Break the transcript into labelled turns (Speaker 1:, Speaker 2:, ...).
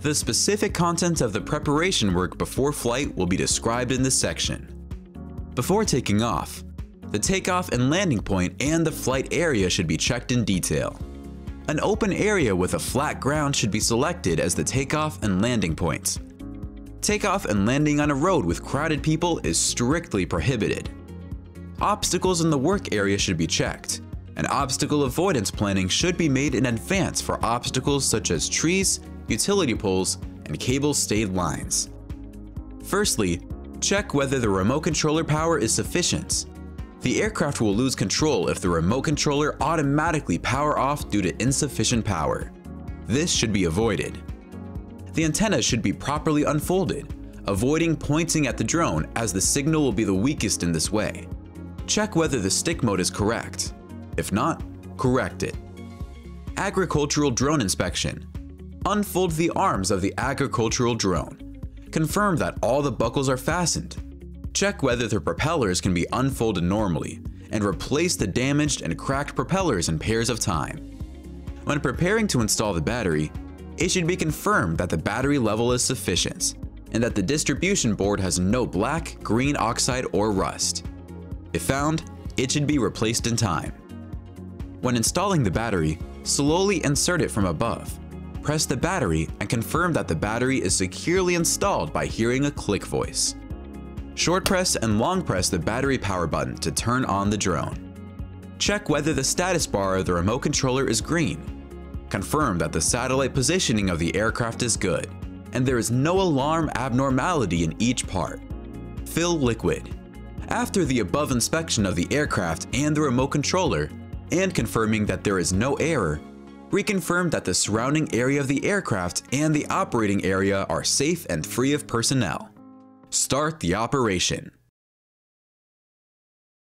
Speaker 1: The specific content of the preparation work before flight will be described in this section. Before taking off, the takeoff and landing point and the flight area should be checked in detail. An open area with a flat ground should be selected as the takeoff and landing points. Takeoff and landing on a road with crowded people is strictly prohibited. Obstacles in the work area should be checked, and obstacle avoidance planning should be made in advance for obstacles such as trees, utility poles, and cable-stayed lines. Firstly, check whether the remote controller power is sufficient. The aircraft will lose control if the remote controller automatically power off due to insufficient power. This should be avoided. The antenna should be properly unfolded, avoiding pointing at the drone as the signal will be the weakest in this way. Check whether the stick mode is correct. If not, correct it. Agricultural drone inspection. Unfold the arms of the agricultural drone. Confirm that all the buckles are fastened. Check whether the propellers can be unfolded normally, and replace the damaged and cracked propellers in pairs of time. When preparing to install the battery, it should be confirmed that the battery level is sufficient, and that the distribution board has no black, green oxide, or rust. If found, it should be replaced in time. When installing the battery, slowly insert it from above. Press the battery and confirm that the battery is securely installed by hearing a click voice. Short press and long press the battery power button to turn on the drone. Check whether the status bar of the remote controller is green. Confirm that the satellite positioning of the aircraft is good, and there is no alarm abnormality in each part. Fill liquid. After the above inspection of the aircraft and the remote controller, and confirming that there is no error, reconfirm that the surrounding area of the aircraft and the operating area are safe and free of personnel. Start the operation.